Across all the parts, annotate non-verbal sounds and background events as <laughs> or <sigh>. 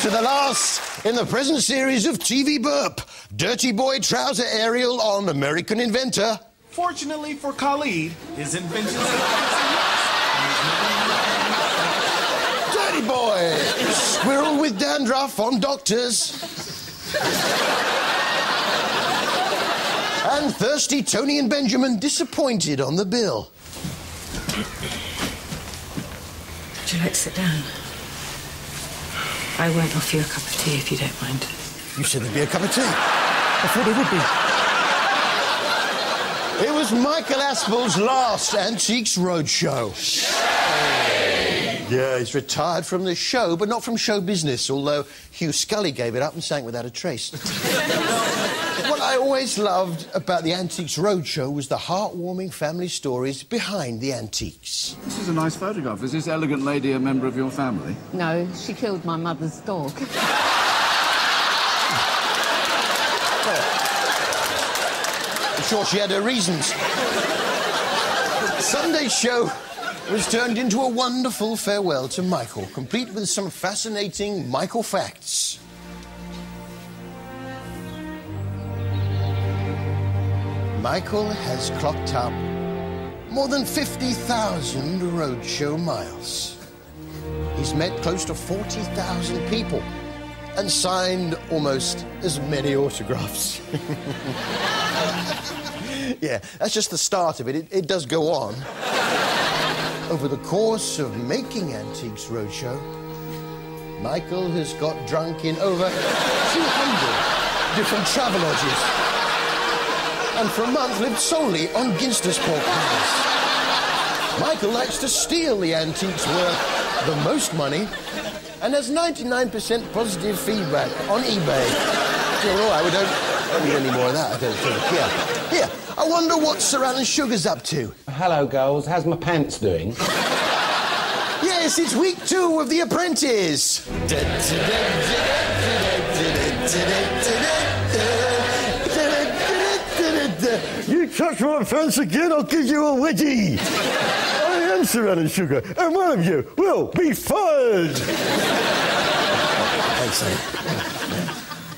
course, in the present series of TV Burp, Dirty Boy Trouser Aerial on American Inventor. Fortunately for Khalid, his inventions Dirty Boy, squirrel with dandruff on doctors. and thirsty Tony and Benjamin disappointed on the bill. Would you like to sit down? I won't offer you a cup of tea if you don't mind. You said there'd be a cup of tea. I thought there would be. It was Michael Aspel's last Antiques Roadshow. Yeah, he's retired from the show, but not from show business, although Hugh Scully gave it up and sank without a trace. <laughs> what I always loved about the Antiques Roadshow was the heartwarming family stories behind the antiques. This is a nice photograph. Is this elegant lady a member of your family? No, she killed my mother's dog. <laughs> I'm sure she had her reasons. Sunday's show was turned into a wonderful farewell to Michael, complete with some fascinating Michael facts. Michael has clocked up more than 50,000 roadshow miles. He's met close to 40,000 people and signed almost as many autographs. <laughs> yeah, that's just the start of it. It, it does go on. Over the course of making Antiques Roadshow, Michael has got drunk in over 200 different travelodges. And for a month lived solely on Ginster's pork pies. Michael likes to steal the antiques worth the most money and has 99% positive feedback on eBay. All right, we don't, don't need any more of that, I don't think. Yeah. Here, I wonder what Sir Alan Sugar's up to. Hello, girls. How's my pants doing? Yes, it's week two of The Apprentice. You touch my fence again, I'll give you a wedgie. I am Sir Alan Sugar, and one of you will be fired. Thanks, Alan.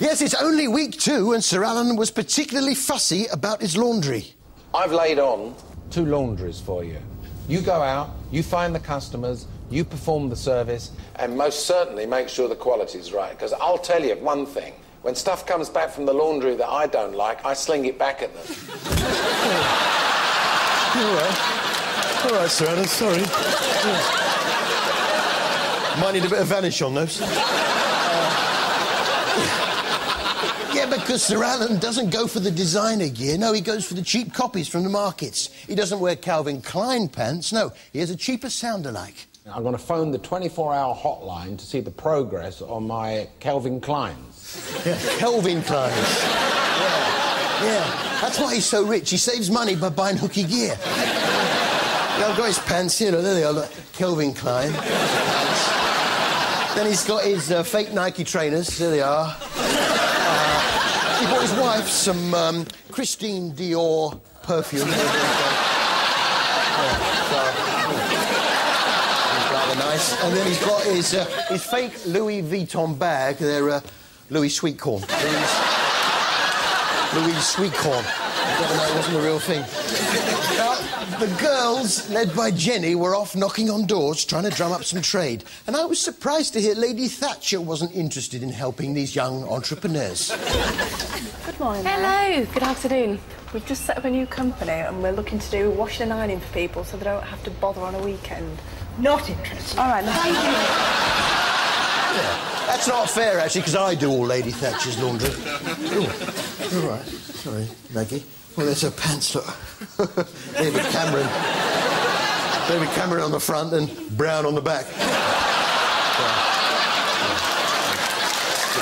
Yes, it's only week two, and Sir Alan was particularly fussy about his laundry. I've laid on two laundries for you. You go out, you find the customers, you perform the service, and most certainly make sure the quality's right. Because I'll tell you one thing. When stuff comes back from the laundry that I don't like, I sling it back at them. All right. All right, Sir Alan, sorry. Might need a bit of vanish on those. Yeah, because Sir Alan doesn't go for the designer gear. No, he goes for the cheap copies from the markets. He doesn't wear Calvin Klein pants. No, he has a cheaper sound-alike. I'm going to phone the 24-hour hotline to see the progress on my Calvin Kleins. Yeah, Kelvin Kleins. Yeah, yeah. That's why he's so rich. He saves money by buying hooky gear. Yeah, I've got his pants here. Look, there they are. Look, Kelvin Klein. then he's got his uh, fake Nike trainers. There they are. Uh, he bought his wife some um, Christine Dior perfume. rather nice. And then he's got his, uh, his fake Louis Vuitton bag. They're uh, Louis Sweetcorn. Louis, Louis Sweetcorn. Never know, it wasn't a real thing. Now, the girls, led by Jenny, were off knocking on doors trying to drum up some trade. And I was surprised to hear Lady Thatcher wasn't interested in helping these young entrepreneurs. Good morning. Hello, good afternoon. We've just set up a new company and we're looking to do washing and ironing for people so they don't have to bother on a weekend. Not interested. All right, thank you. That's not fair, actually, because I do all Lady Thatcher's laundry. Ooh. All right. Sorry, Maggie. Well, there's her pants, look. <laughs> David Cameron. David Cameron on the front and Brown on the back. Didn't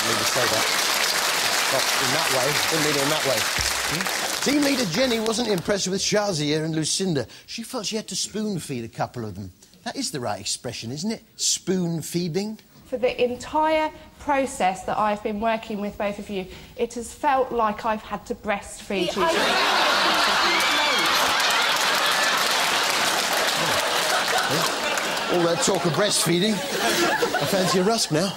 mean to say that. Not in that way. Didn't mean it in that way. Hmm? Team leader Jenny wasn't impressed with Shazia and Lucinda. She felt she had to spoon feed a couple of them. That is the right expression, isn't it? Spoon feeding. For the entire process that I've been working with both of you, it has felt like I've had to breastfeed you. All that talk of breastfeeding. I fancy a rusk now.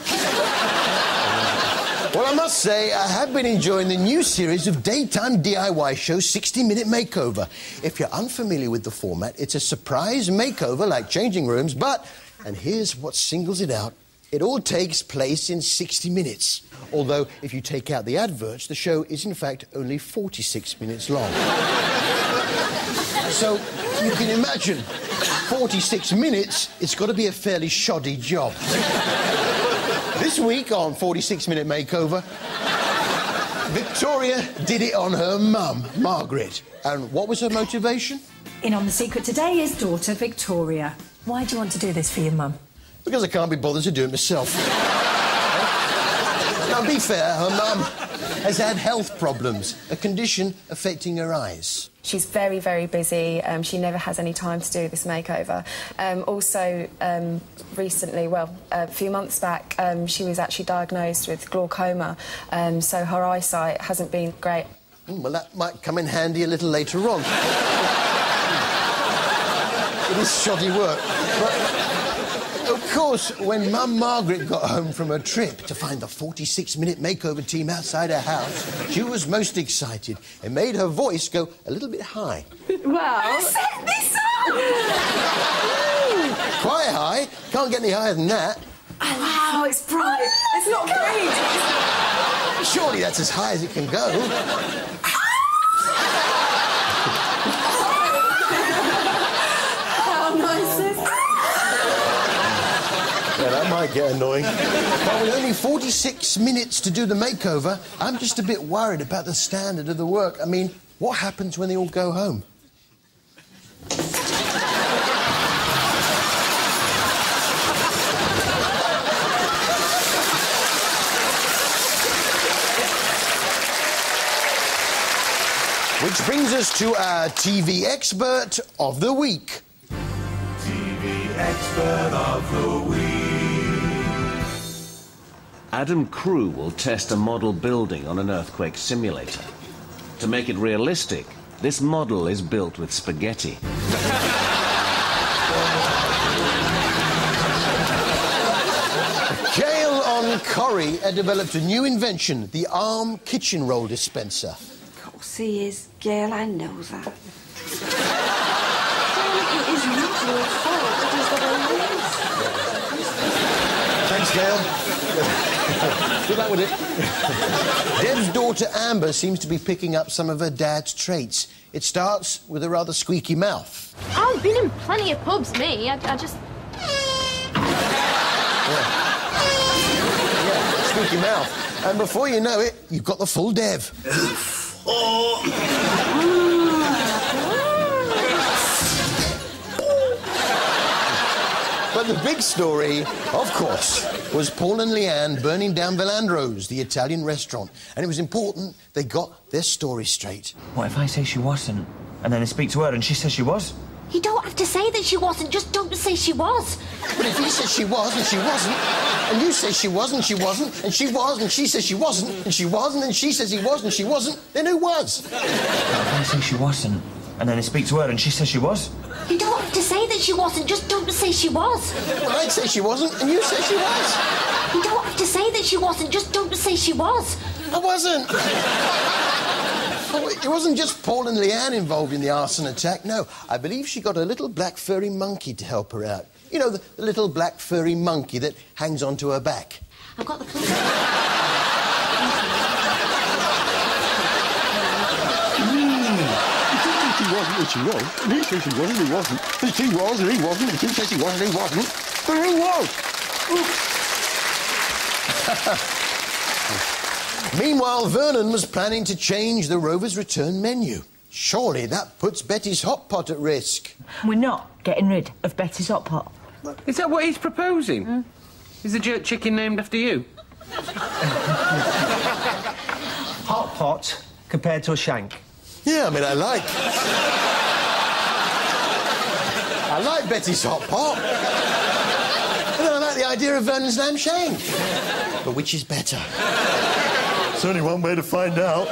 Well, I must say, I have been enjoying the new series of daytime DIY shows 60 Minute Makeover. If you're unfamiliar with the format, it's a surprise makeover like changing rooms, but, and here's what singles it out it all takes place in 60 minutes. Although, if you take out the adverts, the show is in fact only 46 minutes long. so, you can imagine, 46 minutes, it's got to be a fairly shoddy job. This week on 46 Minute Makeover, Victoria did it on her mum, Margaret. And what was her motivation? In On the Secret today is daughter Victoria. Why do you want to do this for your mum? Because I can't be bothered to do it myself. <laughs> now, be fair, her mum has had health problems, a condition affecting her eyes. She's very, very busy. Um, she never has any time to do this makeover. Um, also, um, recently, well, a few months back, um, she was actually diagnosed with glaucoma, um, so her eyesight hasn't been great. Mm, well, that might come in handy a little later on. <laughs> it is shoddy work. But course, when Mum Margaret got home from her trip to find the 46 minute makeover team outside her house, she was most excited. It made her voice go a little bit high. Well, set this up! <laughs> Quite high. Can't get any higher than that. Wow, it's bright. It's not <laughs> great. Surely that's as high as it can go. <laughs> How nice is Yeah, that might get annoying. But with only 46 minutes to do the makeover, I'm just a bit worried about the standard of the work. I mean, what happens when they all go home? Which brings us to our TV expert of the week. TV expert of the week. Adam Crew will test a model building on an earthquake simulator. To make it realistic, this model is built with spaghetti. Gail on Corrie had developed a new invention, the arm kitchen roll dispenser. Of course he is, Gail. I know that. it is not your fault. It is the way it is. Thanks, Gail. Good luck with it. <laughs> Dev's daughter Amber seems to be picking up some of her dad's traits. It starts with a rather squeaky mouth. I've been in plenty of pubs, me. I, I just. Squeaky mouth. And before you know it, you've got the full Dev. <laughs> Oh. But the big story, of course, was Paul and Leanne burning down Valandro's, the Italian restaurant. And it was important they got their story straight. What if I say she wasn't? And then I speak to her and she says she was? You don't have to say that she wasn't, just don't say she was. But if he says she was and she wasn't, and you say she was and she wasn't, and she was and she says she wasn't, and she wasn't, and she says he was and she wasn't, then who was? What if I say she wasn't? And then I speak to her and she says she was? You don't have to say that she wasn't, just don't say she was. Well, I'd say she wasn't, and you say she was. You don't have to say that she wasn't, just don't say she was. I wasn't. It wasn't just Paul and Leanne involved in the arson attack, no. I believe she got a little black furry monkey to help her out. You know, the, the little black furry monkey that hangs onto her back. I've got the wasn't, and was. And he says she was, and he wasn't. And she was, and he wasn't. And she says she was, and he wasn't. But who was? Meanwhile, Vernon was planning to change the Rover's return menu. Surely that puts Betty's hot pot at risk. We're not getting rid of Betty's hot pot. Is that what he's proposing? Is the jerk chicken named after you? Hot pot compared to a shank. Yeah, I mean, I like. I like Betty's hot pot. And then I like the idea of Vernon's lamb shank. But which is better? There's only one way to find out.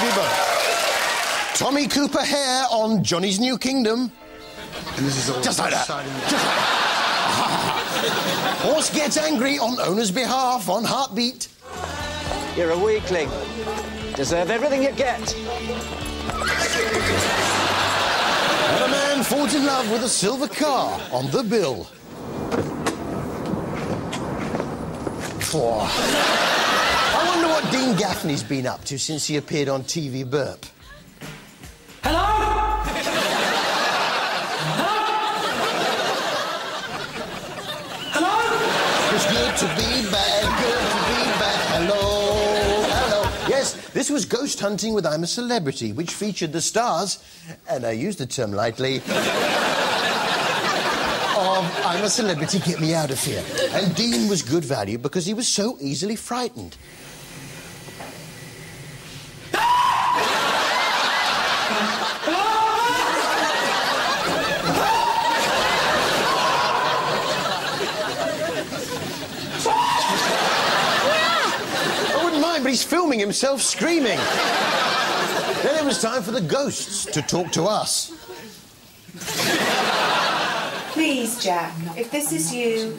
TV Book. Tommy Cooper hair on Johnny's New Kingdom. And this is all Just like that. Just like that. <laughs> Horse gets angry on owner's behalf on Heartbeat. You're a weakling. Deserve everything you get. And a man falls in love with a silver car on the bill. Phew. What Dean Gaffney's been up to since he appeared on TV Burp. Hello? Hello? Hello? It's good to be back, good to be back. Hello, hello. Yes, this was Ghost Hunting with I'm a Celebrity, which featured the stars, and I use the term lightly, of I'm a Celebrity, Get Me Out of Here. And Dean was good value because he was so easily frightened. He's filming himself screaming. then it was time for the ghosts to talk to us. Please, Jack, if this is you,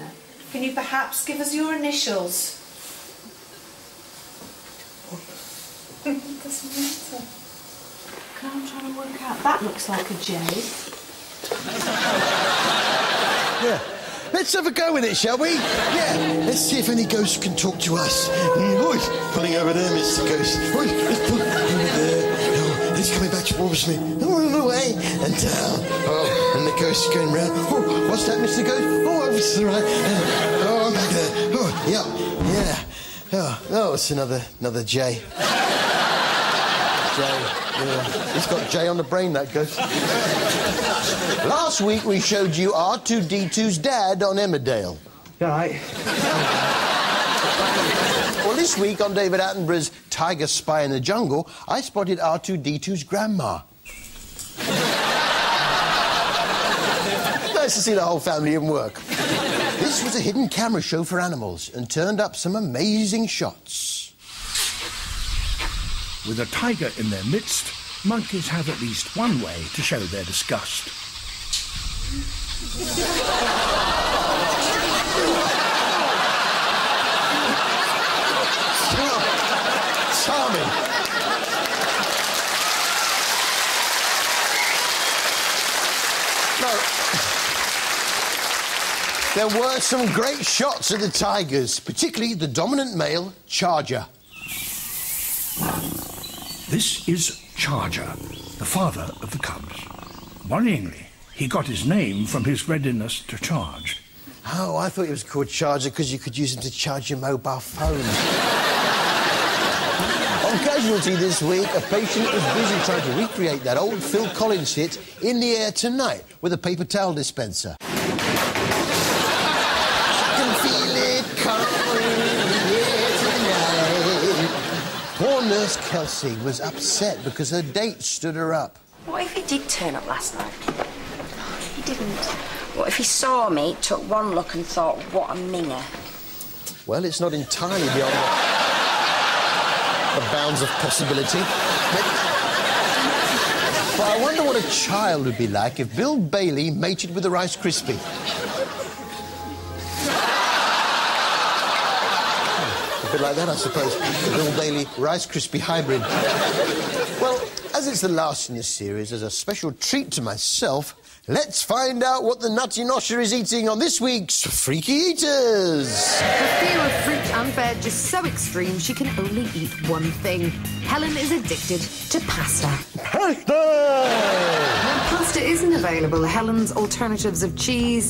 can you perhaps give us your initials? Doesn't matter. I'm trying to work out. That looks like a J. Yeah. Let's have a go with it, shall we? Yeah. Let's see if any ghosts can talk to us. Mm, Oi, pulling over there, Mr. Ghost. Oi, let's over there. Oh, he's coming back towards me. Oh, away and down. Oh, and the ghost is going round. Oh, what's that, Mr. Ghost? Oh, over to the right. Uh, Oh, I'm back there. Oh, yeah, yeah. Oh, oh, it's another another J. J. Yeah. He's got J on the brain, that ghost. Last week we showed you R2D2's dad on Emmerdale. Right. Well, this week on David Attenborough's Tiger Spy in the Jungle, I spotted R2D2's grandma. nice to see the whole family in work. This was a hidden camera show for animals and turned up some amazing shots. With a tiger in their midst, monkeys have at least one way to show their disgust. Charming. There were some great shots of the tigers, particularly the dominant male, Charger. This is Charger, the father of the cubs. Worryingly, he got his name from his readiness to charge. Oh, I thought it was called Charger because you could use them to charge your mobile phone. On Casualty this week, a patient was busy trying to recreate that old Phil Collins hit, In the Air Tonight, with a paper towel dispenser. I can feel it coming in the air tonight. Poor Nurse Kelsey was upset because her date stood her up. What if he did turn up last night? He didn't. What if he saw me, took one look and thought, what a minger? Well, it's not entirely beyond the, the bounds of possibility. But, but I wonder what a child would be like if Bill Bailey mated with a Rice Krispie. A bit like that, I suppose. The Bill Bailey Rice Krispie hybrid. Well, as it's the last in this series, as a special treat to myself, let's find out what the Nutty Nosher is eating on this week's Freaky Eaters. Her fear of fruit and veg is so extreme she can only eat one thing. Helen is addicted to pasta. Pasta! When pasta isn't available, Helen's alternatives of cheese,